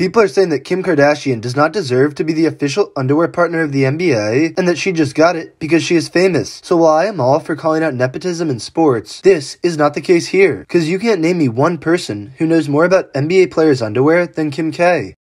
People are saying that Kim Kardashian does not deserve to be the official underwear partner of the NBA and that she just got it because she is famous. So while I am all for calling out nepotism in sports, this is not the case here because you can't name me one person who knows more about NBA players' underwear than Kim K.